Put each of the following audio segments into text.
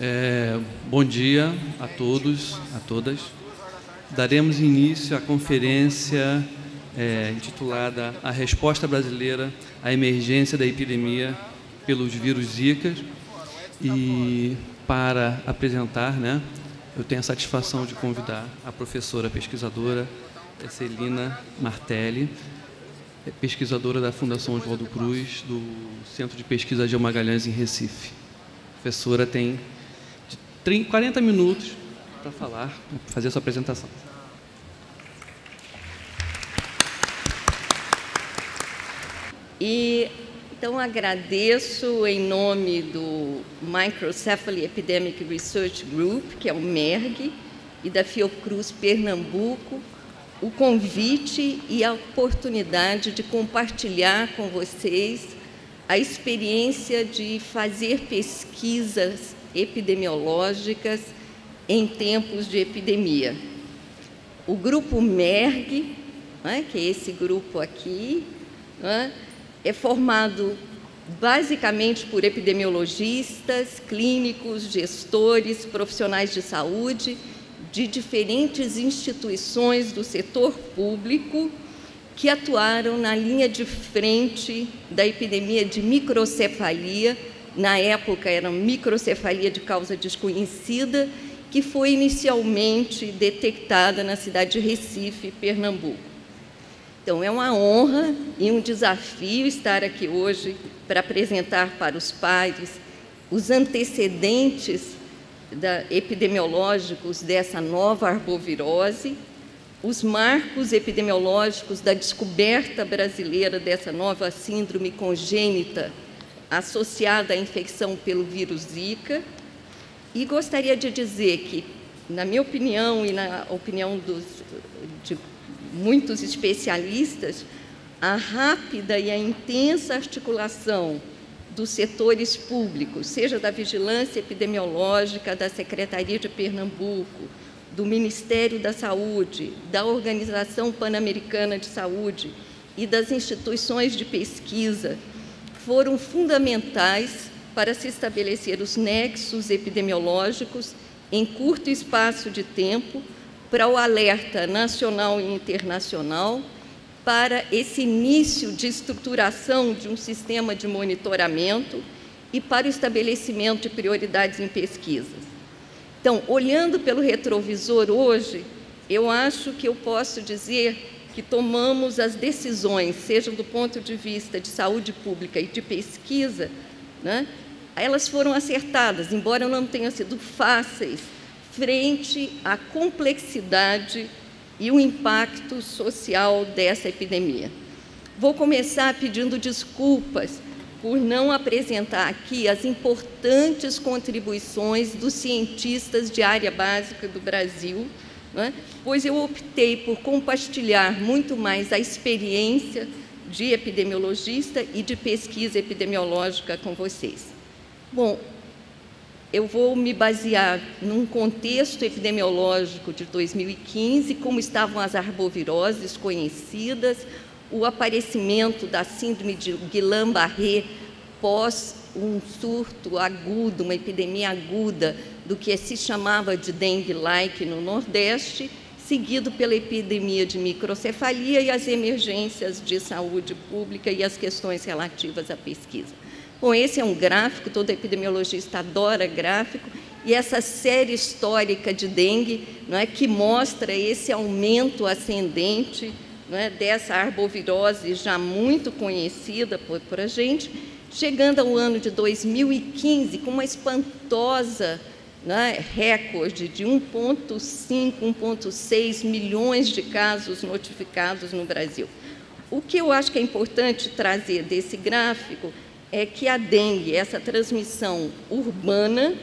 É, bom dia a todos, a todas. Daremos início à conferência é, intitulada A Resposta Brasileira à Emergência da Epidemia pelos Vírus Zika. E para apresentar, né, eu tenho a satisfação de convidar a professora pesquisadora Celina Martelli, é pesquisadora da Fundação Oswaldo Cruz, do Centro de Pesquisa de Magalhães, em Recife. A professora tem 30, 40 minutos para falar, para fazer a sua apresentação. E então agradeço em nome do Microcephaly Epidemic Research Group, que é o MERG, e da Fiocruz Pernambuco, o convite e a oportunidade de compartilhar com vocês a experiência de fazer pesquisas epidemiológicas em tempos de epidemia. O grupo MERG, né, que é esse grupo aqui, né, é formado basicamente por epidemiologistas, clínicos, gestores, profissionais de saúde de diferentes instituições do setor público que atuaram na linha de frente da epidemia de microcefalia. Na época era microcefalia de causa desconhecida, que foi inicialmente detectada na cidade de Recife, Pernambuco. Então, é uma honra e um desafio estar aqui hoje para apresentar para os pais os antecedentes da, epidemiológicos dessa nova arbovirose, os marcos epidemiológicos da descoberta brasileira dessa nova síndrome congênita associada à infecção pelo vírus Zika. E gostaria de dizer que, na minha opinião e na opinião dos, de muitos especialistas, a rápida e a intensa articulação dos setores públicos, seja da vigilância epidemiológica, da Secretaria de Pernambuco, do Ministério da Saúde, da Organização Pan-Americana de Saúde e das instituições de pesquisa, foram fundamentais para se estabelecer os nexos epidemiológicos em curto espaço de tempo para o alerta nacional e internacional para esse início de estruturação de um sistema de monitoramento e para o estabelecimento de prioridades em pesquisas. Então, olhando pelo retrovisor hoje, eu acho que eu posso dizer que tomamos as decisões, seja do ponto de vista de saúde pública e de pesquisa, né, elas foram acertadas, embora não tenham sido fáceis, frente à complexidade e o impacto social dessa epidemia. Vou começar pedindo desculpas por não apresentar aqui as importantes contribuições dos cientistas de área básica do Brasil, é? pois eu optei por compartilhar muito mais a experiência de epidemiologista e de pesquisa epidemiológica com vocês. Bom, eu vou me basear num contexto epidemiológico de 2015, como estavam as arboviroses conhecidas, o aparecimento da síndrome de Guillain-Barré pós um surto agudo, uma epidemia aguda do que se chamava de dengue-like no Nordeste, seguido pela epidemia de microcefalia e as emergências de saúde pública e as questões relativas à pesquisa. Bom, esse é um gráfico, todo epidemiologista adora gráfico, e essa série histórica de dengue não é, que mostra esse aumento ascendente não é, dessa arbovirose já muito conhecida por, por a gente, chegando ao ano de 2015 com uma espantosa né, recorde de 1,5, 1,6 milhões de casos notificados no Brasil. O que eu acho que é importante trazer desse gráfico é que a dengue, essa transmissão urbana,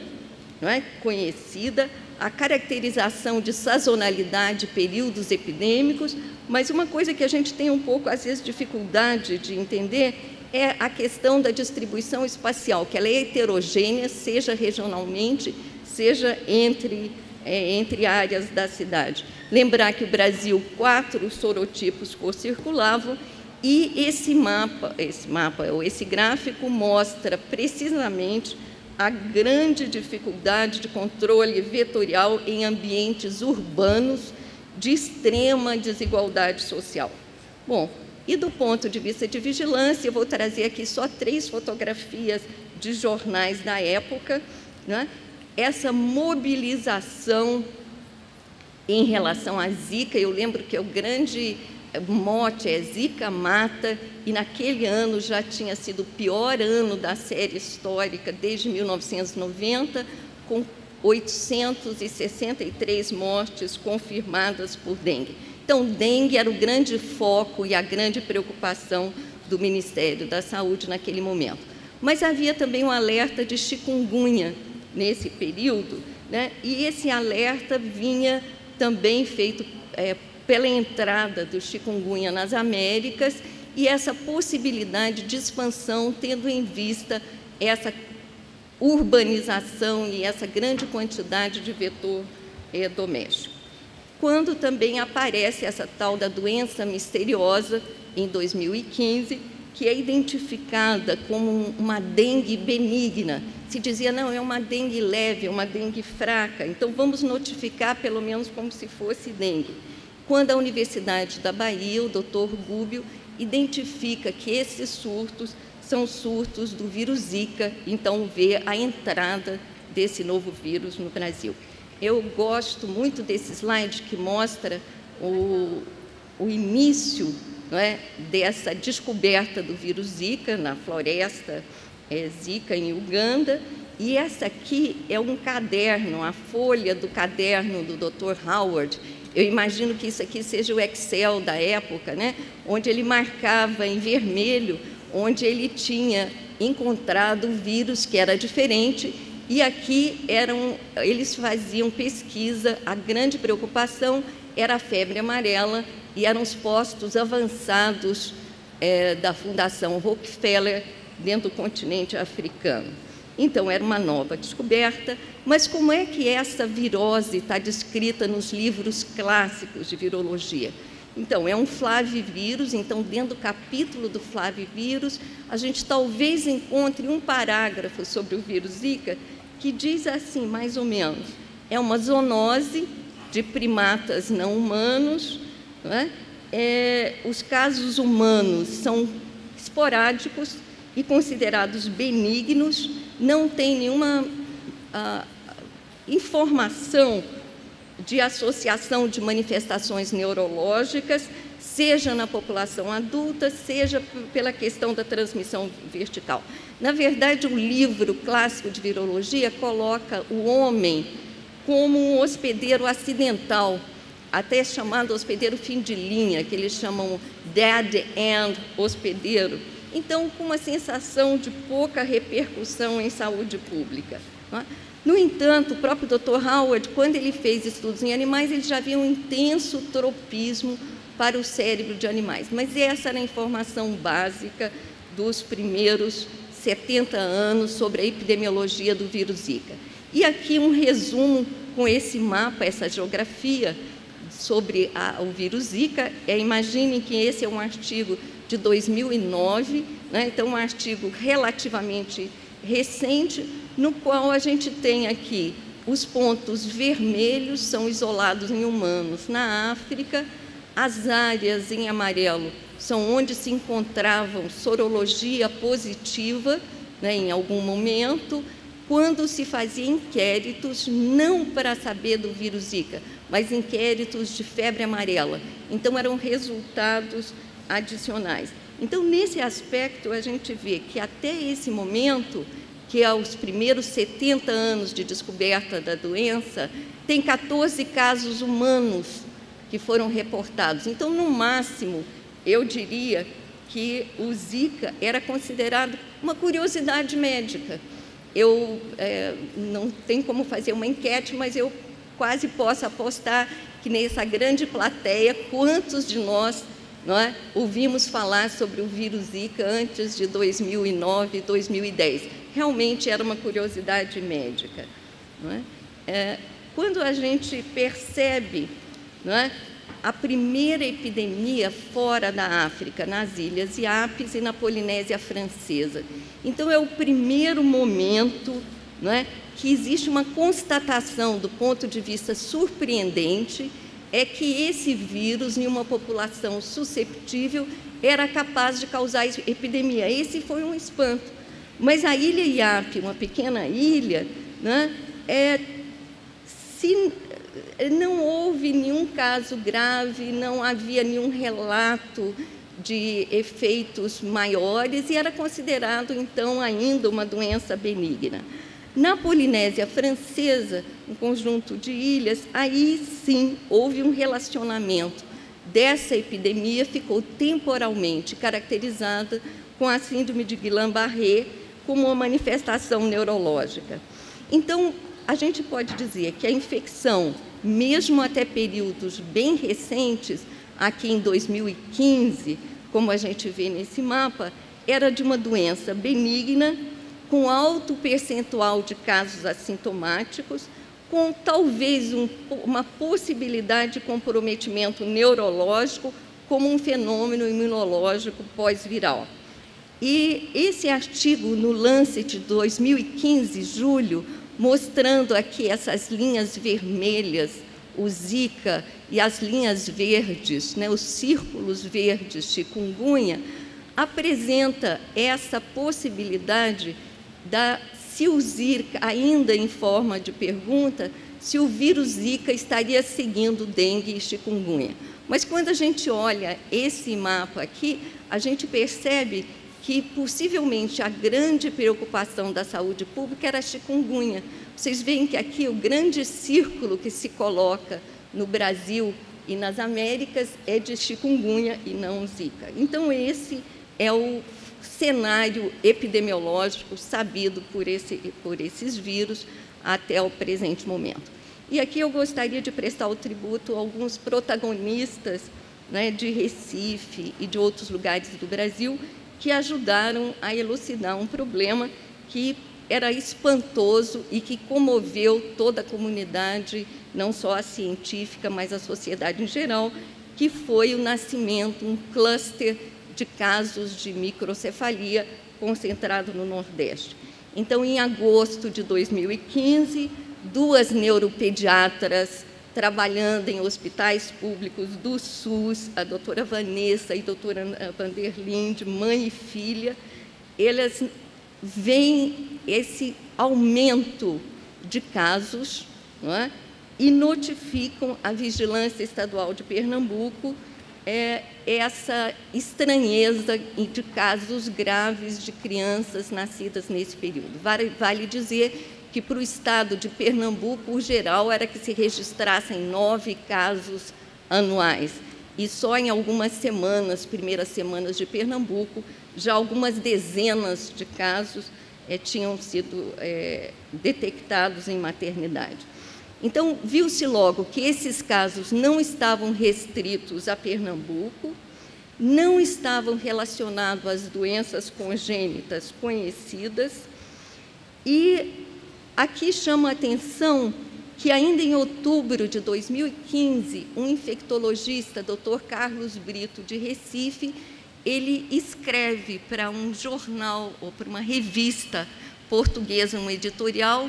não é, conhecida, a caracterização de sazonalidade, períodos epidêmicos, mas uma coisa que a gente tem um pouco, às vezes, dificuldade de entender é a questão da distribuição espacial, que ela é heterogênea, seja regionalmente, seja entre, é, entre áreas da cidade. Lembrar que o Brasil, quatro sorotipos circulavam e esse mapa, esse mapa ou esse gráfico mostra precisamente a grande dificuldade de controle vetorial em ambientes urbanos de extrema desigualdade social. Bom, e do ponto de vista de vigilância, eu vou trazer aqui só três fotografias de jornais da época. Né? Essa mobilização em relação à Zika, eu lembro que o grande mote é Zika mata, e naquele ano já tinha sido o pior ano da série histórica desde 1990, com 863 mortes confirmadas por dengue. Então, dengue era o grande foco e a grande preocupação do Ministério da Saúde naquele momento. Mas havia também um alerta de chikungunya nesse período, né? e esse alerta vinha também feito é, pela entrada do chikungunya nas Américas e essa possibilidade de expansão, tendo em vista essa urbanização e essa grande quantidade de vetor é, doméstico quando também aparece essa tal da doença misteriosa em 2015, que é identificada como uma dengue benigna. Se dizia, não, é uma dengue leve, uma dengue fraca, então vamos notificar pelo menos como se fosse dengue. Quando a Universidade da Bahia, o doutor Gúbio, identifica que esses surtos são surtos do vírus Zika, então vê a entrada desse novo vírus no Brasil. Eu gosto muito desse slide que mostra o, o início é, dessa descoberta do vírus Zika na floresta é, Zika em Uganda. E essa aqui é um caderno, a folha do caderno do Dr. Howard. Eu imagino que isso aqui seja o Excel da época, né? onde ele marcava em vermelho onde ele tinha encontrado o vírus que era diferente e aqui eram, eles faziam pesquisa, a grande preocupação era a febre amarela e eram os postos avançados é, da Fundação Rockefeller dentro do continente africano. Então, era uma nova descoberta, mas como é que essa virose está descrita nos livros clássicos de virologia? Então, é um flavivírus, então, dentro do capítulo do flavivírus, a gente talvez encontre um parágrafo sobre o vírus Zika que diz assim, mais ou menos, é uma zoonose de primatas não humanos, não é? É, os casos humanos são esporádicos e considerados benignos, não tem nenhuma ah, informação de associação de manifestações neurológicas, seja na população adulta, seja pela questão da transmissão vertical. Na verdade, o livro clássico de virologia coloca o homem como um hospedeiro acidental, até chamado hospedeiro fim de linha, que eles chamam dead end hospedeiro. Então, com uma sensação de pouca repercussão em saúde pública. É? No entanto, o próprio Dr. Howard, quando ele fez estudos em animais, ele já via um intenso tropismo para o cérebro de animais. Mas essa era a informação básica dos primeiros 70 anos sobre a epidemiologia do vírus Zika. E aqui um resumo com esse mapa, essa geografia sobre a, o vírus Zika. É, imaginem que esse é um artigo de 2009, né? então um artigo relativamente recente, no qual a gente tem aqui os pontos vermelhos são isolados em humanos na África, as áreas em amarelo são onde se encontravam sorologia positiva né, em algum momento, quando se fazia inquéritos não para saber do vírus Zika, mas inquéritos de febre amarela. Então eram resultados adicionais. Então, nesse aspecto, a gente vê que até esse momento, que é os primeiros 70 anos de descoberta da doença, tem 14 casos humanos que foram reportados. Então, no máximo, eu diria que o Zika era considerado uma curiosidade médica. Eu é, não tenho como fazer uma enquete, mas eu quase posso apostar que nessa grande plateia, quantos de nós é, ouvimos falar sobre o vírus Zika antes de 2009, 2010? Realmente era uma curiosidade médica. É? É, quando a gente percebe é, a primeira epidemia fora da África, nas Ilhas Iapes e na Polinésia Francesa. Então, é o primeiro momento é? que existe uma constatação do ponto de vista surpreendente é que esse vírus, em uma população susceptível, era capaz de causar epidemia. Esse foi um espanto. Mas a ilha Iap, uma pequena ilha, né, é, se não houve nenhum caso grave, não havia nenhum relato de efeitos maiores e era considerado então ainda uma doença benigna. Na Polinésia Francesa, um conjunto de ilhas, aí sim houve um relacionamento dessa epidemia, ficou temporalmente caracterizada com a síndrome de Guillain-Barré como uma manifestação neurológica. Então, a gente pode dizer que a infecção, mesmo até períodos bem recentes, aqui em 2015, como a gente vê nesse mapa, era de uma doença benigna com alto percentual de casos assintomáticos, com talvez um, uma possibilidade de comprometimento neurológico como um fenômeno imunológico pós-viral. E esse artigo no Lancet 2015, julho, mostrando aqui essas linhas vermelhas, o Zika e as linhas verdes, né, os círculos verdes chikungunya, apresenta essa possibilidade da se o Zika, ainda em forma de pergunta, se o vírus Zika estaria seguindo dengue e chikungunya. Mas quando a gente olha esse mapa aqui, a gente percebe que possivelmente a grande preocupação da saúde pública era a chikungunya. Vocês veem que aqui o grande círculo que se coloca no Brasil e nas Américas é de chikungunya e não zika. Então esse é o cenário epidemiológico sabido por, esse, por esses vírus até o presente momento. E aqui eu gostaria de prestar o tributo a alguns protagonistas né, de Recife e de outros lugares do Brasil que ajudaram a elucidar um problema que era espantoso e que comoveu toda a comunidade, não só a científica, mas a sociedade em geral, que foi o nascimento, um cluster de casos de microcefalia concentrado no Nordeste. Então, em agosto de 2015, duas neuropediatras trabalhando em hospitais públicos do SUS, a doutora Vanessa e a doutora Vanderlinde, mãe e filha, elas veem esse aumento de casos é? e notificam a Vigilância Estadual de Pernambuco é essa estranheza de casos graves de crianças nascidas nesse período. Vale dizer que para o estado de Pernambuco, o geral era que se registrassem nove casos anuais. E só em algumas semanas, primeiras semanas de Pernambuco, já algumas dezenas de casos é, tinham sido é, detectados em maternidade. Então, viu-se logo que esses casos não estavam restritos a Pernambuco, não estavam relacionados às doenças congênitas conhecidas, e aqui chama a atenção que ainda em outubro de 2015, um infectologista, Dr. Carlos Brito, de Recife, ele escreve para um jornal ou para uma revista portuguesa, um editorial,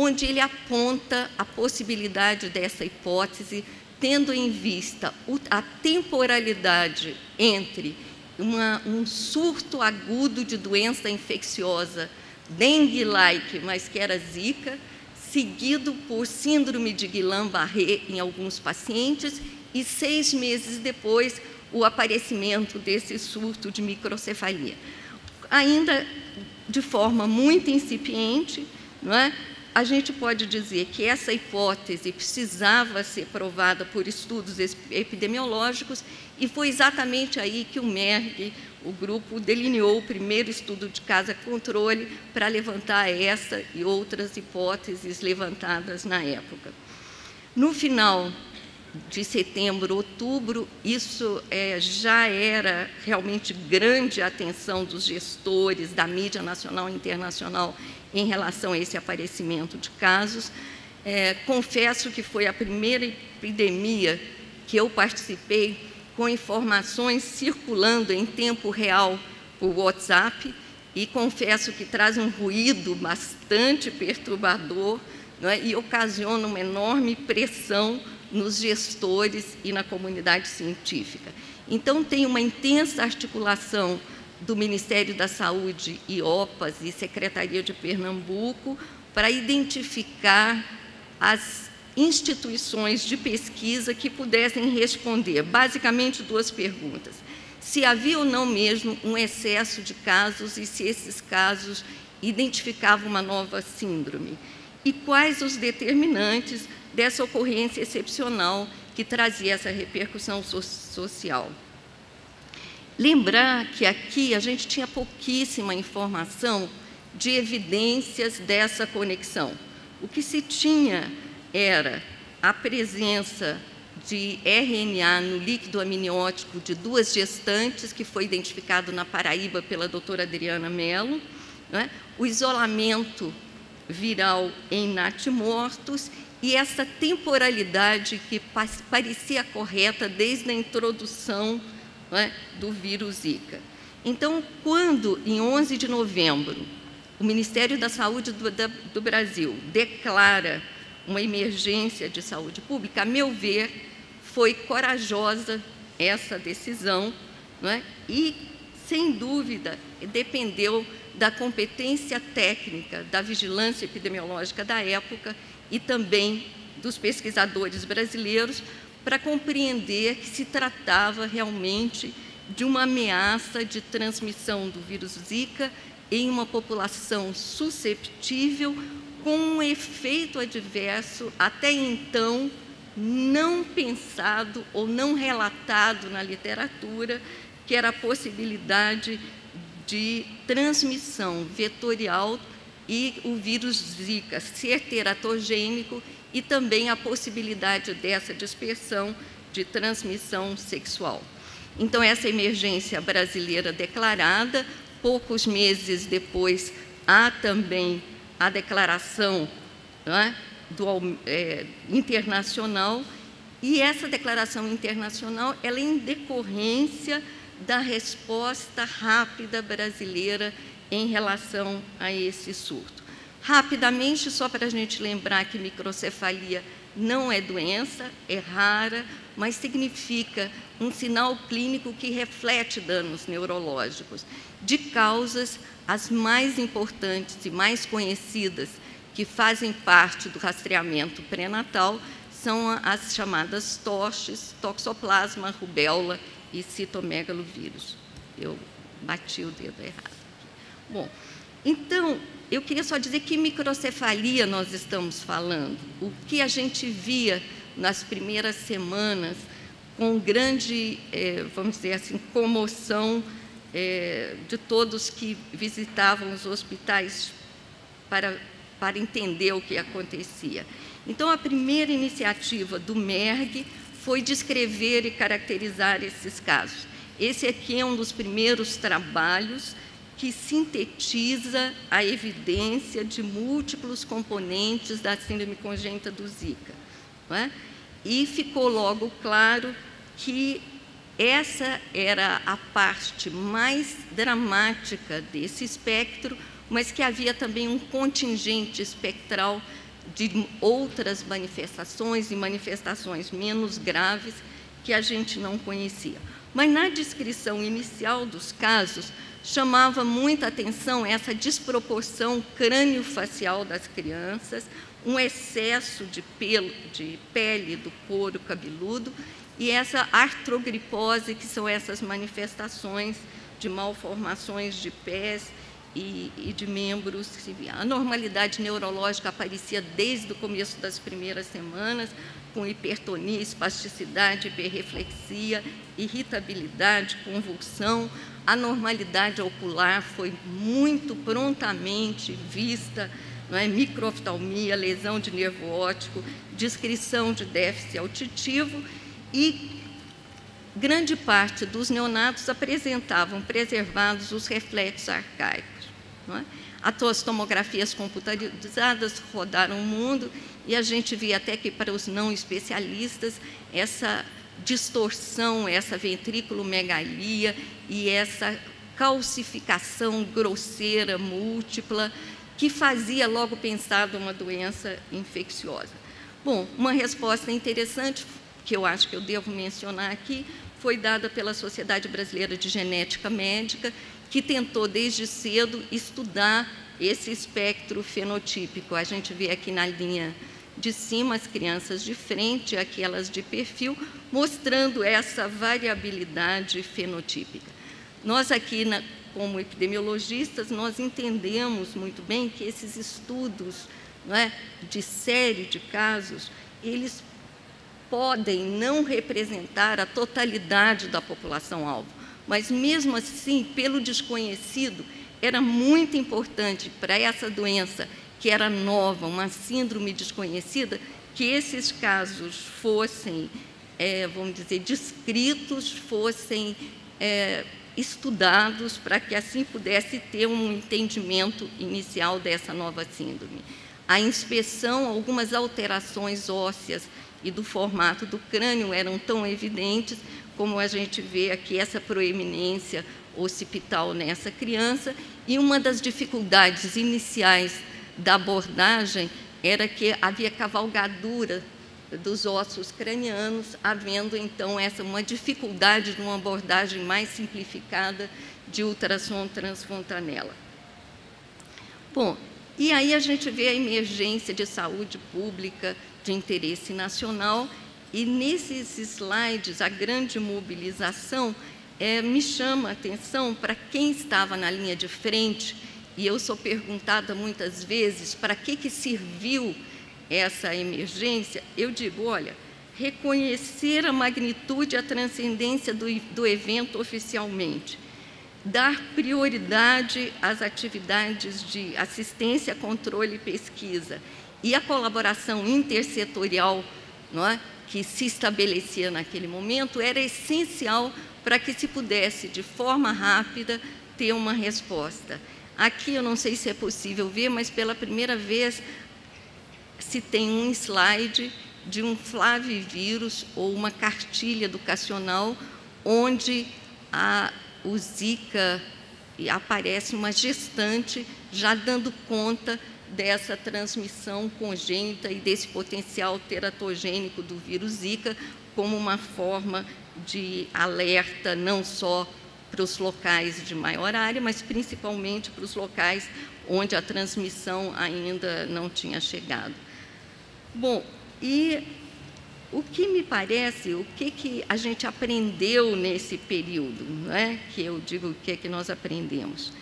onde ele aponta a possibilidade dessa hipótese, tendo em vista a temporalidade entre uma, um surto agudo de doença infecciosa, dengue-like, mas que era zika, seguido por síndrome de Guillain-Barré em alguns pacientes, e seis meses depois, o aparecimento desse surto de microcefalia. Ainda de forma muito incipiente, não é? A gente pode dizer que essa hipótese precisava ser provada por estudos epidemiológicos e foi exatamente aí que o MERG, o grupo, delineou o primeiro estudo de casa-controle para levantar essa e outras hipóteses levantadas na época. No final de setembro, outubro, isso é, já era realmente grande atenção dos gestores da mídia nacional e internacional em relação a esse aparecimento de casos. É, confesso que foi a primeira epidemia que eu participei com informações circulando em tempo real por WhatsApp e confesso que traz um ruído bastante perturbador é? e ocasiona uma enorme pressão nos gestores e na comunidade científica. Então, tem uma intensa articulação do Ministério da Saúde e OPAS e Secretaria de Pernambuco para identificar as instituições de pesquisa que pudessem responder. Basicamente duas perguntas: se havia ou não mesmo um excesso de casos e se esses casos identificavam uma nova síndrome, e quais os determinantes dessa ocorrência excepcional que trazia essa repercussão so social. Lembrar que aqui a gente tinha pouquíssima informação de evidências dessa conexão. O que se tinha era a presença de RNA no líquido amniótico de duas gestantes, que foi identificado na Paraíba pela doutora Adriana Mello, né? o isolamento viral em natimortos e essa temporalidade que parecia correta desde a introdução é, do vírus Zika. Então, quando, em 11 de novembro, o Ministério da Saúde do, da, do Brasil declara uma emergência de saúde pública, a meu ver, foi corajosa essa decisão é? e, sem dúvida, dependeu da competência técnica da vigilância epidemiológica da época e também dos pesquisadores brasileiros para compreender que se tratava realmente de uma ameaça de transmissão do vírus Zika em uma população susceptível com um efeito adverso até então não pensado ou não relatado na literatura, que era a possibilidade de transmissão vetorial e o vírus Zika ser teratogênico e também a possibilidade dessa dispersão de transmissão sexual. Então, essa emergência brasileira declarada, poucos meses depois, há também a declaração é, do, é, internacional, e essa declaração internacional ela é em decorrência da resposta rápida brasileira em relação a esse surto. Rapidamente, só para a gente lembrar que microcefalia não é doença, é rara, mas significa um sinal clínico que reflete danos neurológicos, de causas as mais importantes e mais conhecidas que fazem parte do rastreamento pré-natal são as chamadas TOSHs, toxoplasma, rubéola e citomegalovírus. Eu bati o dedo errado. Bom, então, eu queria só dizer que microcefalia nós estamos falando. O que a gente via nas primeiras semanas, com grande, é, vamos dizer assim, comoção é, de todos que visitavam os hospitais para, para entender o que acontecia. Então, a primeira iniciativa do MERG foi descrever e caracterizar esses casos. Esse aqui é um dos primeiros trabalhos que sintetiza a evidência de múltiplos componentes da síndrome congênita do Zika. É? E ficou logo claro que essa era a parte mais dramática desse espectro, mas que havia também um contingente espectral de outras manifestações e manifestações menos graves que a gente não conhecia. Mas na descrição inicial dos casos, chamava muita atenção essa desproporção crânio-facial das crianças, um excesso de, pelo, de pele do couro cabeludo e essa artrogripose, que são essas manifestações de malformações de pés e, e de membros. A normalidade neurológica aparecia desde o começo das primeiras semanas, com hipertonia, espasticidade, hiperreflexia, irritabilidade, convulsão. A normalidade ocular foi muito prontamente vista, não é? microoftalmia, lesão de nervo óptico, descrição de déficit auditivo e grande parte dos neonatos apresentavam preservados os reflexos arcaicos. É? As tomografias computarizadas rodaram o mundo e a gente via até que para os não especialistas essa distorção, essa ventrículo-megalia e essa calcificação grosseira, múltipla, que fazia logo pensar uma doença infecciosa. Bom, uma resposta interessante, que eu acho que eu devo mencionar aqui, foi dada pela Sociedade Brasileira de Genética Médica, que tentou desde cedo estudar esse espectro fenotípico. A gente vê aqui na linha de cima as crianças de frente, aquelas de perfil, mostrando essa variabilidade fenotípica. Nós aqui, na, como epidemiologistas, nós entendemos muito bem que esses estudos é, de série de casos, eles podem não representar a totalidade da população-alvo, mas mesmo assim, pelo desconhecido, era muito importante para essa doença que era nova, uma síndrome desconhecida, que esses casos fossem, é, vamos dizer, descritos, fossem é, estudados, para que assim pudesse ter um entendimento inicial dessa nova síndrome. A inspeção, algumas alterações ósseas e do formato do crânio eram tão evidentes, como a gente vê aqui essa proeminência occipital nessa criança, e uma das dificuldades iniciais da abordagem era que havia cavalgadura dos ossos cranianos, havendo então essa uma dificuldade de uma abordagem mais simplificada de ultrassom transfontanela. Bom, e aí a gente vê a emergência de saúde pública de interesse nacional e nesses slides a grande mobilização é, me chama a atenção para quem estava na linha de frente e eu sou perguntada muitas vezes para que, que serviu essa emergência, eu digo, olha, reconhecer a magnitude e a transcendência do, do evento oficialmente, dar prioridade às atividades de assistência, controle e pesquisa e a colaboração intersetorial não é, que se estabelecia naquele momento era essencial para que se pudesse, de forma rápida, ter uma resposta. Aqui eu não sei se é possível ver, mas pela primeira vez se tem um slide de um flavivírus ou uma cartilha educacional onde a, o Zika aparece uma gestante já dando conta dessa transmissão congênita e desse potencial teratogênico do vírus Zika como uma forma de alerta não só para os locais de maior área, mas principalmente para os locais onde a transmissão ainda não tinha chegado. Bom, e o que me parece, o que, que a gente aprendeu nesse período, é? que eu digo o que, que nós aprendemos?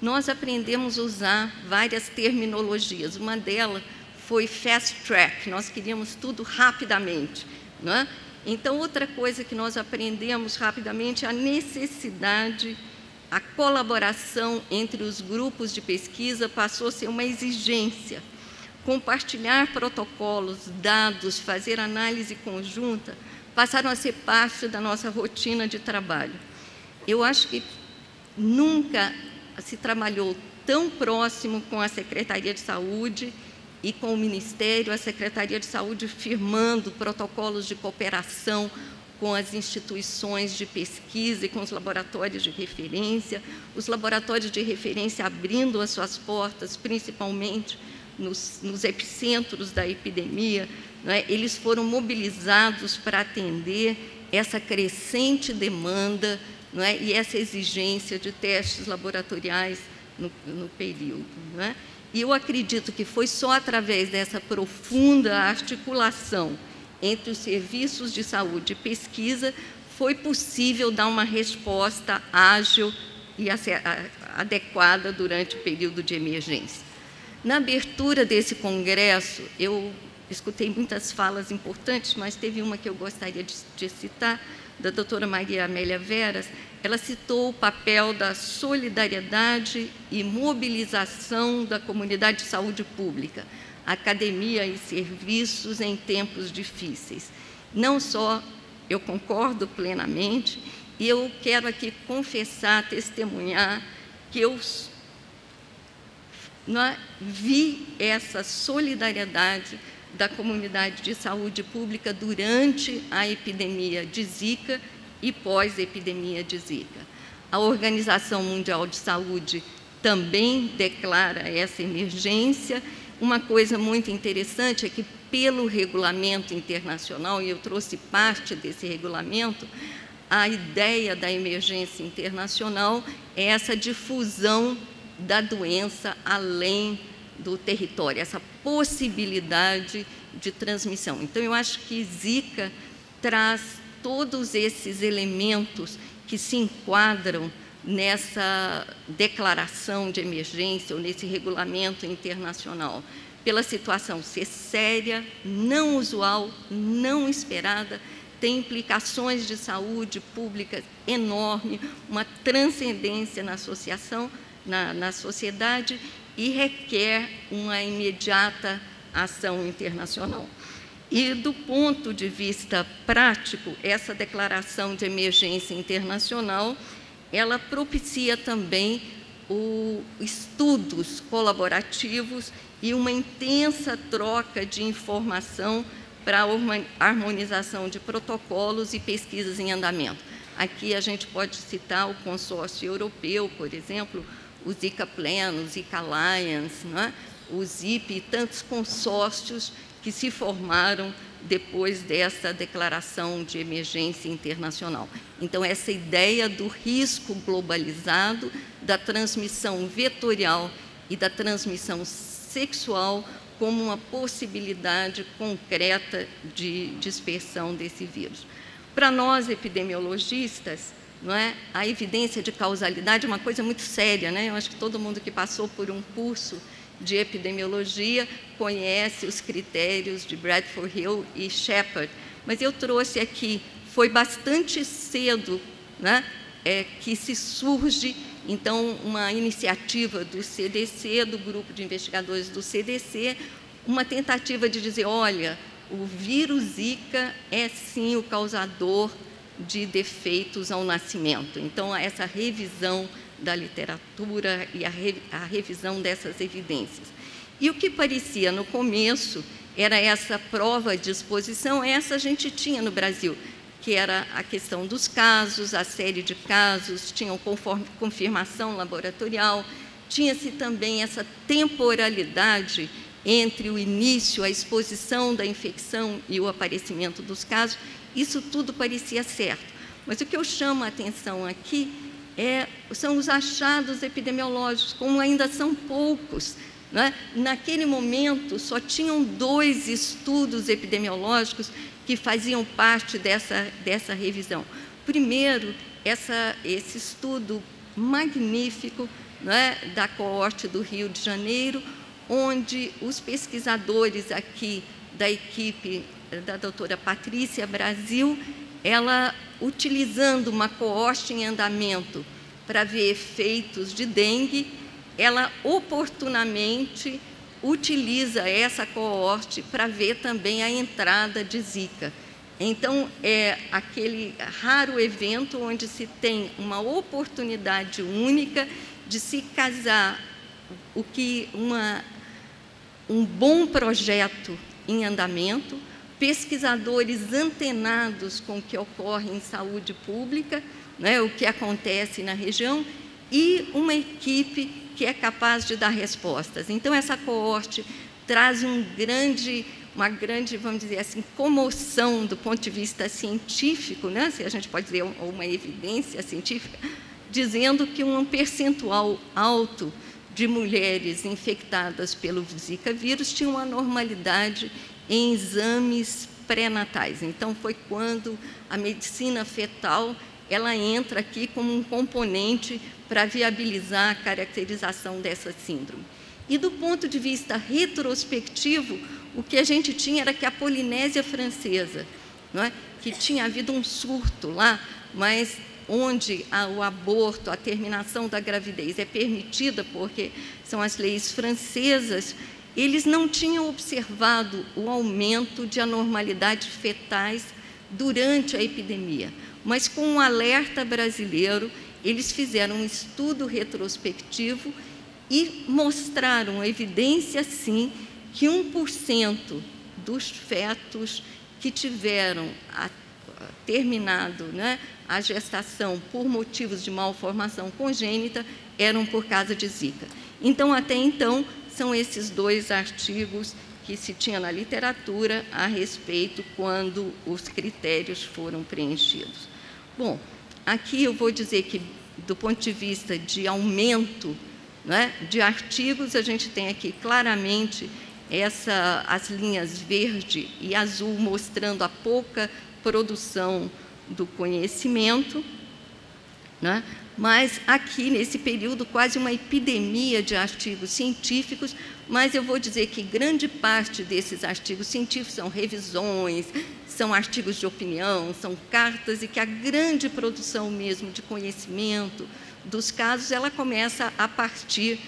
Nós aprendemos a usar várias terminologias. Uma delas foi fast track, nós queríamos tudo rapidamente. É? Então, outra coisa que nós aprendemos rapidamente é a necessidade, a colaboração entre os grupos de pesquisa passou a ser uma exigência. Compartilhar protocolos, dados, fazer análise conjunta passaram a ser parte da nossa rotina de trabalho. Eu acho que nunca se trabalhou tão próximo com a Secretaria de Saúde e com o Ministério, a Secretaria de Saúde firmando protocolos de cooperação com as instituições de pesquisa e com os laboratórios de referência, os laboratórios de referência abrindo as suas portas, principalmente nos, nos epicentros da epidemia, é? eles foram mobilizados para atender essa crescente demanda é? e essa exigência de testes laboratoriais no, no período. É? E eu acredito que foi só através dessa profunda articulação entre os serviços de saúde e pesquisa foi possível dar uma resposta ágil e adequada durante o período de emergência. Na abertura desse congresso, eu escutei muitas falas importantes, mas teve uma que eu gostaria de, de citar, da doutora Maria Amélia Veras, ela citou o papel da solidariedade e mobilização da comunidade de saúde pública, academia e serviços em tempos difíceis. Não só eu concordo plenamente, e eu quero aqui confessar, testemunhar que eu é, vi essa solidariedade da comunidade de saúde pública durante a epidemia de Zika e pós-epidemia de Zika. A Organização Mundial de Saúde também declara essa emergência. Uma coisa muito interessante é que, pelo regulamento internacional, e eu trouxe parte desse regulamento, a ideia da emergência internacional é essa difusão da doença além do território, essa possibilidade de transmissão. Então, eu acho que Zika traz todos esses elementos que se enquadram nessa declaração de emergência ou nesse regulamento internacional, pela situação ser séria, não usual, não esperada, tem implicações de saúde pública enorme, uma transcendência na associação, na, na sociedade e requer uma imediata ação internacional. E do ponto de vista prático, essa declaração de emergência internacional, ela propicia também o, estudos colaborativos e uma intensa troca de informação para a harmonização de protocolos e pesquisas em andamento. Aqui a gente pode citar o consórcio europeu, por exemplo, o Zika Plan, o Zika Alliance, é? o ZIP e tantos consórcios que se formaram depois dessa declaração de emergência internacional. Então, essa ideia do risco globalizado, da transmissão vetorial e da transmissão sexual como uma possibilidade concreta de dispersão desse vírus. Para nós, epidemiologistas, não é? a evidência de causalidade é uma coisa muito séria. Né? Eu acho que todo mundo que passou por um curso de epidemiologia conhece os critérios de Bradford Hill e Shepard, mas eu trouxe aqui, foi bastante cedo né, é, que se surge então, uma iniciativa do CDC, do grupo de investigadores do CDC, uma tentativa de dizer: olha, o vírus Zika é sim o causador de defeitos ao nascimento. Então, essa revisão da literatura e a, re, a revisão dessas evidências. E o que parecia no começo era essa prova de exposição, essa a gente tinha no Brasil que era a questão dos casos, a série de casos, tinham confirmação laboratorial, tinha-se também essa temporalidade entre o início, a exposição da infecção e o aparecimento dos casos, isso tudo parecia certo. Mas o que eu chamo a atenção aqui é, são os achados epidemiológicos, como ainda são poucos. É? Naquele momento, só tinham dois estudos epidemiológicos que faziam parte dessa, dessa revisão. Primeiro, essa, esse estudo magnífico é, da coorte do Rio de Janeiro, onde os pesquisadores aqui da equipe da doutora Patrícia Brasil, ela utilizando uma coorte em andamento para ver efeitos de dengue, ela oportunamente utiliza essa coorte para ver também a entrada de Zika. Então, é aquele raro evento onde se tem uma oportunidade única de se casar o que uma, um bom projeto em andamento, pesquisadores antenados com o que ocorre em saúde pública, né, o que acontece na região, e uma equipe que é capaz de dar respostas. Então, essa coorte traz um grande, uma grande, vamos dizer assim, comoção do ponto de vista científico, né? se a gente pode dizer uma evidência científica, dizendo que um percentual alto de mulheres infectadas pelo Zika vírus tinha uma normalidade em exames pré-natais. Então, foi quando a medicina fetal ela entra aqui como um componente para viabilizar a caracterização dessa síndrome. E do ponto de vista retrospectivo, o que a gente tinha era que a Polinésia Francesa, é? que tinha havido um surto lá, mas onde o aborto, a terminação da gravidez é permitida porque são as leis francesas, eles não tinham observado o aumento de anormalidades fetais durante a epidemia, mas com um alerta brasileiro eles fizeram um estudo retrospectivo e mostraram evidência, sim, que 1% dos fetos que tiveram a, terminado né, a gestação por motivos de malformação congênita eram por causa de Zika. Então, até então, são esses dois artigos que se tinha na literatura a respeito quando os critérios foram preenchidos. Bom, aqui eu vou dizer que, do ponto de vista de aumento né, de artigos, a gente tem aqui claramente essa, as linhas verde e azul mostrando a pouca produção do conhecimento, né? Mas aqui nesse período quase uma epidemia de artigos científicos, mas eu vou dizer que grande parte desses artigos científicos são revisões, são artigos de opinião, são cartas e que a grande produção mesmo de conhecimento dos casos ela começa a partir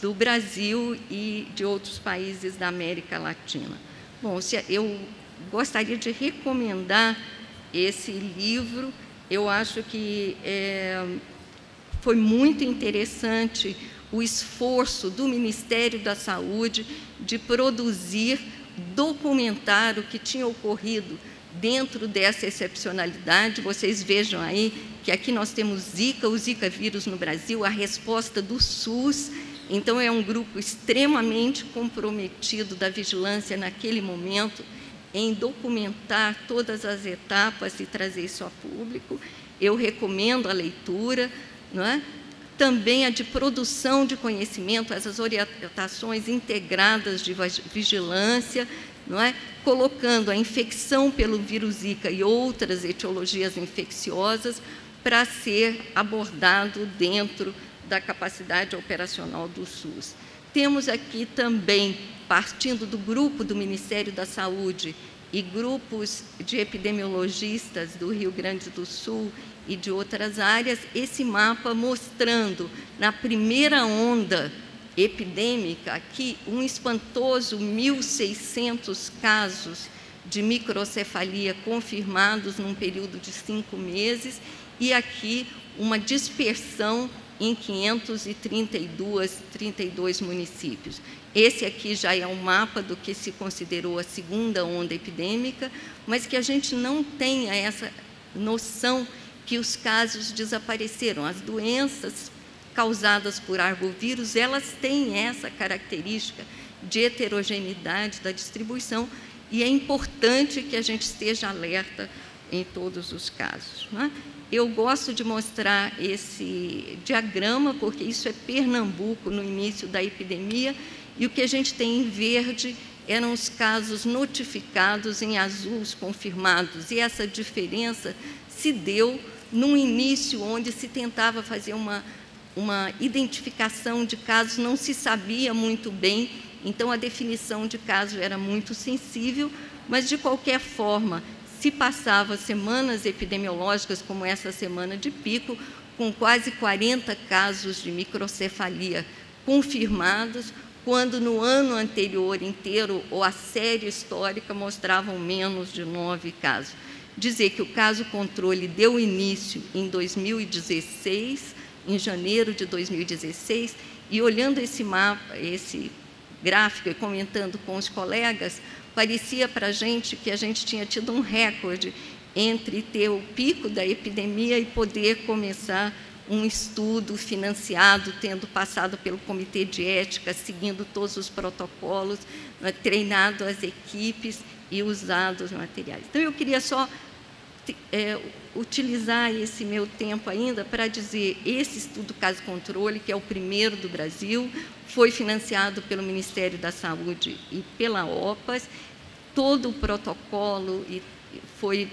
do Brasil e de outros países da América Latina. Bom, eu gostaria de recomendar esse livro. Eu acho que é, foi muito interessante o esforço do Ministério da Saúde de produzir, documentar o que tinha ocorrido dentro dessa excepcionalidade. Vocês vejam aí que aqui nós temos Zika, o Zika vírus no Brasil, a resposta do SUS. Então, é um grupo extremamente comprometido da vigilância naquele momento em documentar todas as etapas e trazer isso a público. Eu recomendo a leitura, não é? também a de produção de conhecimento, essas orientações integradas de vigilância, não é? colocando a infecção pelo vírus Zika e outras etiologias infecciosas para ser abordado dentro da capacidade operacional do SUS. Temos aqui também, partindo do grupo do Ministério da Saúde e grupos de epidemiologistas do Rio Grande do Sul e de outras áreas, esse mapa mostrando na primeira onda epidêmica aqui um espantoso 1.600 casos de microcefalia confirmados num período de cinco meses e aqui uma dispersão em 532 32 municípios. Esse aqui já é um mapa do que se considerou a segunda onda epidêmica, mas que a gente não tenha essa noção que os casos desapareceram. As doenças causadas por arbovírus, elas têm essa característica de heterogeneidade da distribuição e é importante que a gente esteja alerta em todos os casos. Né? Eu gosto de mostrar esse diagrama, porque isso é Pernambuco no início da epidemia, e o que a gente tem em verde eram os casos notificados, em azul os confirmados, e essa diferença se deu num início onde se tentava fazer uma, uma identificação de casos, não se sabia muito bem, então a definição de caso era muito sensível, mas de qualquer forma, se passava semanas epidemiológicas, como essa semana de pico, com quase 40 casos de microcefalia confirmados, quando no ano anterior inteiro ou a série histórica mostravam menos de nove casos. Dizer que o caso controle deu início em 2016, em janeiro de 2016, e olhando esse mapa, esse gráfico e comentando com os colegas, parecia para a gente que a gente tinha tido um recorde entre ter o pico da epidemia e poder começar um estudo financiado, tendo passado pelo comitê de ética, seguindo todos os protocolos, né, treinado as equipes e usado os materiais. Então, eu queria só é, utilizar esse meu tempo ainda para dizer esse estudo caso controle, que é o primeiro do Brasil, foi financiado pelo Ministério da Saúde e pela OPAS, todo o protocolo foi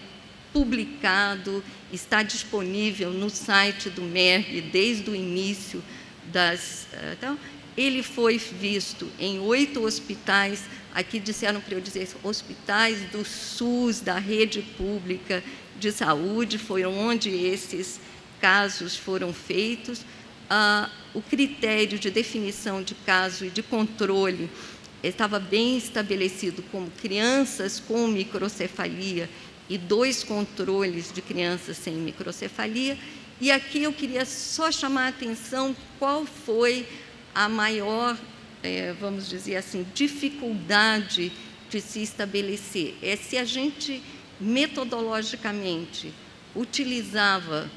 publicado, está disponível no site do MERG desde o início das. Eh, então, ele foi visto em oito hospitais, aqui disseram para eu dizer, hospitais do SUS, da rede pública de saúde, foi onde esses casos foram feitos. Ah, o critério de definição de caso e de controle estava bem estabelecido como crianças com microcefalia e dois controles de crianças sem microcefalia. E aqui eu queria só chamar a atenção qual foi a maior, é, vamos dizer assim, dificuldade de se estabelecer. É se a gente metodologicamente utilizava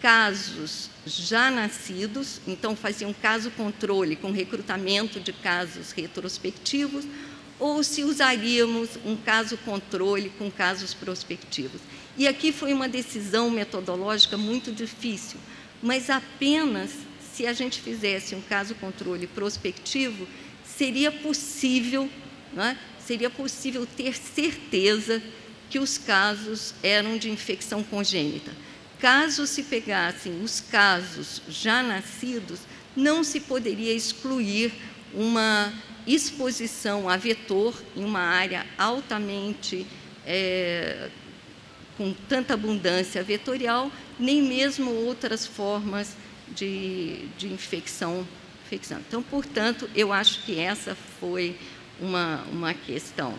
casos já nascidos, então fazia um caso controle com recrutamento de casos retrospectivos, ou se usaríamos um caso controle com casos prospectivos. E aqui foi uma decisão metodológica muito difícil, mas apenas se a gente fizesse um caso controle prospectivo, seria possível, é? seria possível ter certeza que os casos eram de infecção congênita. Caso se pegassem os casos já nascidos, não se poderia excluir uma exposição a vetor em uma área altamente é, com tanta abundância vetorial, nem mesmo outras formas de, de infecção, infecção. Então, portanto, eu acho que essa foi uma, uma questão.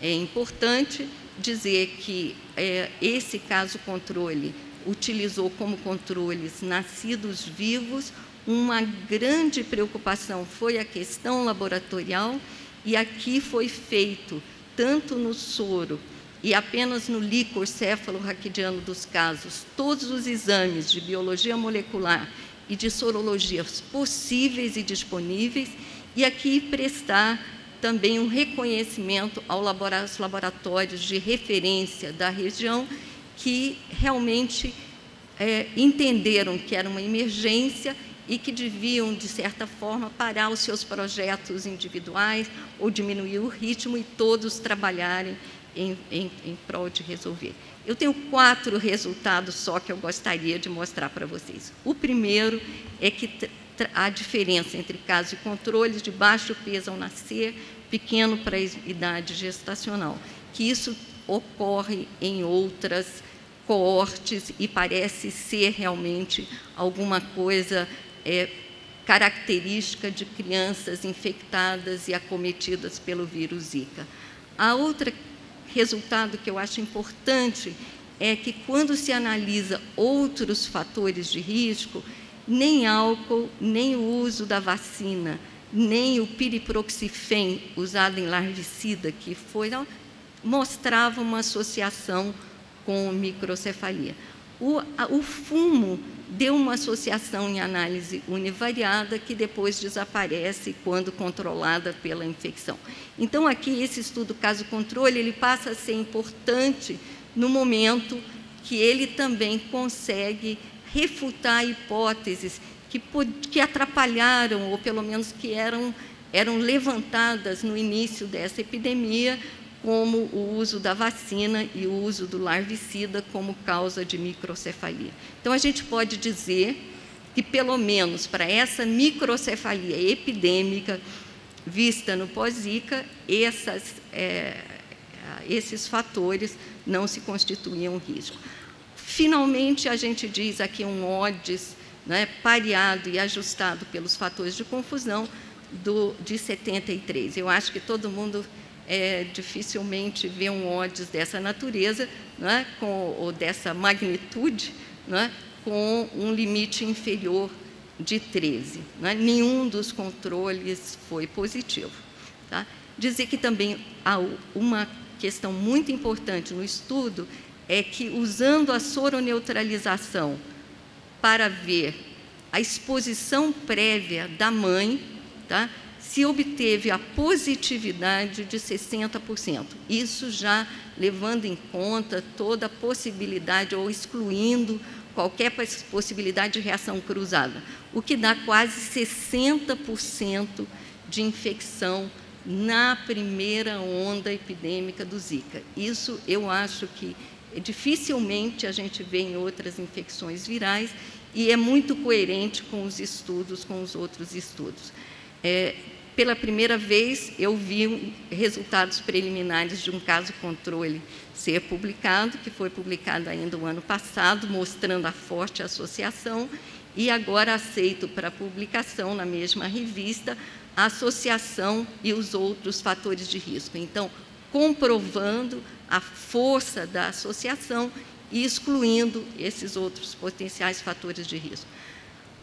É importante dizer que é, esse caso controle utilizou como controles nascidos vivos, uma grande preocupação foi a questão laboratorial, e aqui foi feito, tanto no soro e apenas no líquor céfalo-raquidiano dos casos, todos os exames de biologia molecular e de sorologias possíveis e disponíveis, e aqui prestar também um reconhecimento aos laboratórios de referência da região que realmente é, entenderam que era uma emergência e que deviam, de certa forma, parar os seus projetos individuais ou diminuir o ritmo e todos trabalharem em, em, em prol de resolver. Eu tenho quatro resultados só que eu gostaria de mostrar para vocês. O primeiro é que a diferença entre casos e controles de baixo peso ao nascer, pequeno para a idade gestacional, que isso ocorre em outras coortes e parece ser realmente alguma coisa é, característica de crianças infectadas e acometidas pelo vírus Zika. A outra resultado que eu acho importante é que quando se analisa outros fatores de risco, nem álcool, nem o uso da vacina, nem o piriproxifem usado em larvicida, que foi, mostrava uma associação com microcefalia. O, o fumo deu uma associação em análise univariada que depois desaparece quando controlada pela infecção. Então, aqui, esse estudo caso-controle, ele passa a ser importante no momento que ele também consegue refutar hipóteses que, que atrapalharam, ou pelo menos que eram, eram levantadas no início dessa epidemia, como o uso da vacina e o uso do larvicida como causa de microcefalia. Então, a gente pode dizer que, pelo menos para essa microcefalia epidêmica vista no pós-Zika, é, esses fatores não se constituíam risco. Finalmente, a gente diz aqui um odds né, pareado e ajustado pelos fatores de confusão do, de 73. Eu acho que todo mundo é, dificilmente vê um odds dessa natureza, é? com, ou dessa magnitude, é? com um limite inferior de 13. É? Nenhum dos controles foi positivo. Tá? Dizer que também há uma questão muito importante no estudo é que, usando a soroneutralização para ver a exposição prévia da mãe, tá? Se obteve a positividade de 60%. Isso já levando em conta toda a possibilidade ou excluindo qualquer possibilidade de reação cruzada, o que dá quase 60% de infecção na primeira onda epidêmica do Zika. Isso eu acho que dificilmente a gente vê em outras infecções virais e é muito coerente com os estudos, com os outros estudos. É, pela primeira vez, eu vi resultados preliminares de um caso controle ser publicado, que foi publicado ainda o ano passado, mostrando a forte associação, e agora aceito para publicação na mesma revista a associação e os outros fatores de risco. Então, comprovando a força da associação e excluindo esses outros potenciais fatores de risco.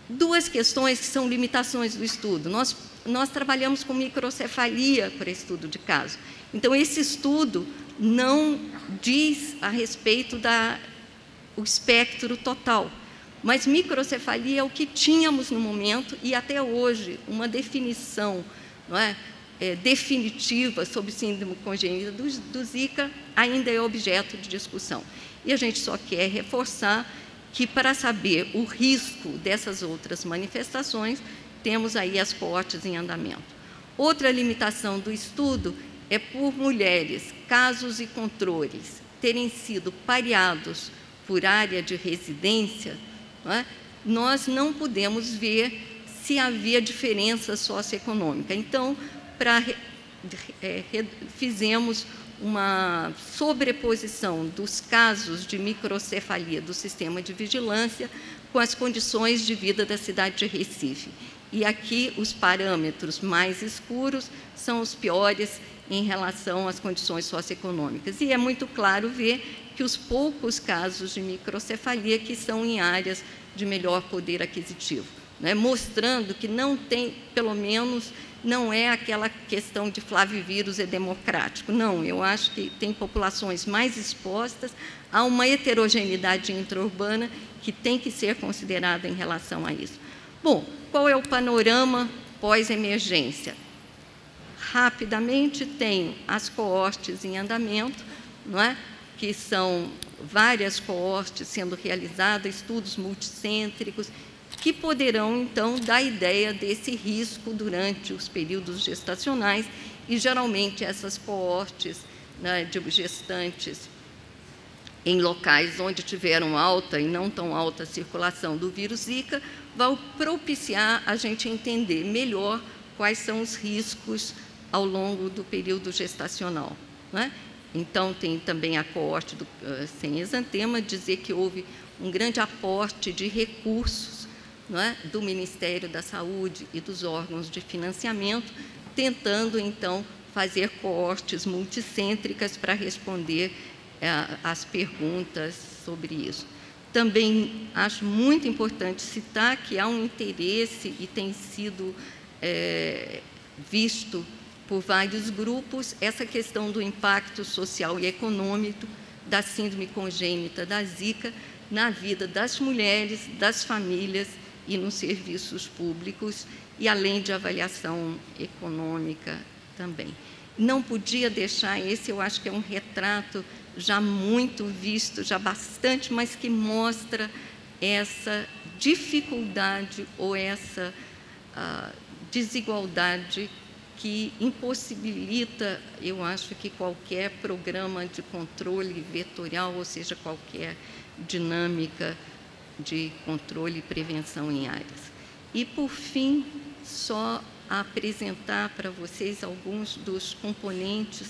Duas questões que são limitações do estudo. Nós nós trabalhamos com microcefalia para estudo de caso. Então, esse estudo não diz a respeito da o espectro total. Mas microcefalia é o que tínhamos no momento e até hoje uma definição não é, é definitiva sobre síndrome congênita do, do Zika ainda é objeto de discussão. E a gente só quer reforçar que para saber o risco dessas outras manifestações, temos aí as coortes em andamento. Outra limitação do estudo é por mulheres, casos e controles terem sido pareados por área de residência, não é? nós não podemos ver se havia diferença socioeconômica. Então, é, fizemos uma sobreposição dos casos de microcefalia do sistema de vigilância com as condições de vida da cidade de Recife. E aqui os parâmetros mais escuros são os piores em relação às condições socioeconômicas. E é muito claro ver que os poucos casos de microcefalia que são em áreas de melhor poder aquisitivo, né? mostrando que não tem, pelo menos, não é aquela questão de flavivírus é democrático. Não, eu acho que tem populações mais expostas a uma heterogeneidade intraurbana que tem que ser considerada em relação a isso. Bom, qual é o panorama pós-emergência? Rapidamente tem as coortes em andamento, não é? que são várias coortes sendo realizadas, estudos multicêntricos, que poderão, então, dar ideia desse risco durante os períodos gestacionais, e geralmente essas coortes né, de gestantes em locais onde tiveram alta e não tão alta circulação do vírus Zika, vão propiciar a gente entender melhor quais são os riscos ao longo do período gestacional. Né? Então, tem também a coorte do uh, sem exantema, dizer que houve um grande aporte de recursos é, do Ministério da Saúde e dos órgãos de financiamento, tentando, então, fazer coortes multicêntricas para responder uh, as perguntas sobre isso. Também acho muito importante citar que há um interesse e tem sido é, visto por vários grupos essa questão do impacto social e econômico da síndrome congênita da Zika na vida das mulheres, das famílias e nos serviços públicos, e além de avaliação econômica também. Não podia deixar esse, eu acho que é um retrato já muito visto, já bastante, mas que mostra essa dificuldade ou essa uh, desigualdade que impossibilita, eu acho que qualquer programa de controle vetorial, ou seja, qualquer dinâmica de controle e prevenção em áreas. E, por fim, só apresentar para vocês alguns dos componentes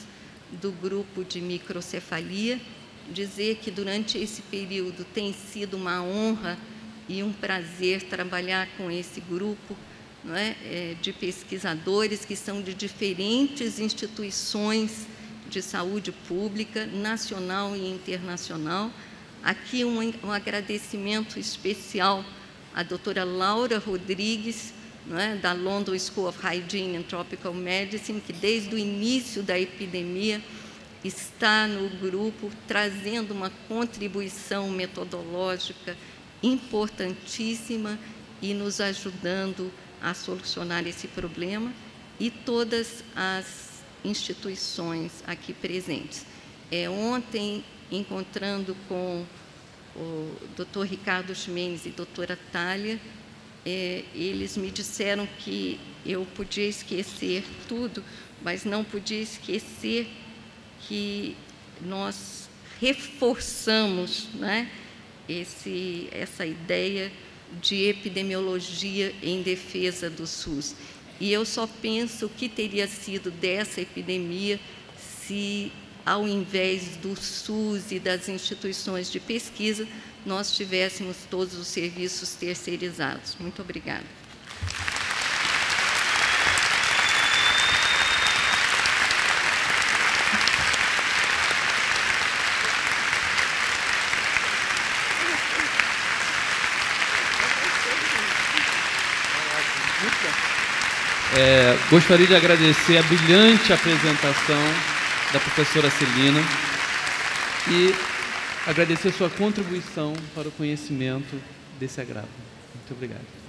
do grupo de microcefalia, dizer que durante esse período tem sido uma honra e um prazer trabalhar com esse grupo é, é, de pesquisadores que são de diferentes instituições de saúde pública, nacional e internacional. Aqui um, um agradecimento especial à doutora Laura Rodrigues, é, da London School of Hygiene and Tropical Medicine, que desde o início da epidemia está no grupo trazendo uma contribuição metodológica importantíssima e nos ajudando a solucionar esse problema e todas as instituições aqui presentes. É, ontem, encontrando com o Dr. Ricardo Ximenes e doutora Thalia, é, eles me disseram que eu podia esquecer tudo, mas não podia esquecer que nós reforçamos né, esse, essa ideia de epidemiologia em defesa do SUS. E eu só penso o que teria sido dessa epidemia se, ao invés do SUS e das instituições de pesquisa, nós tivéssemos todos os serviços terceirizados. Muito obrigada. É, gostaria de agradecer a brilhante apresentação da professora Celina e agradecer sua contribuição para o conhecimento desse agravo. Muito obrigado.